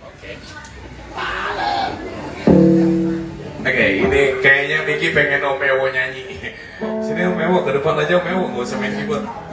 Oke. Okay. Oke, ini kayaknya Miki pengen Omewo nyanyi. Sini Omewo, ke depan aja Omewo, nggak usah main keyboard.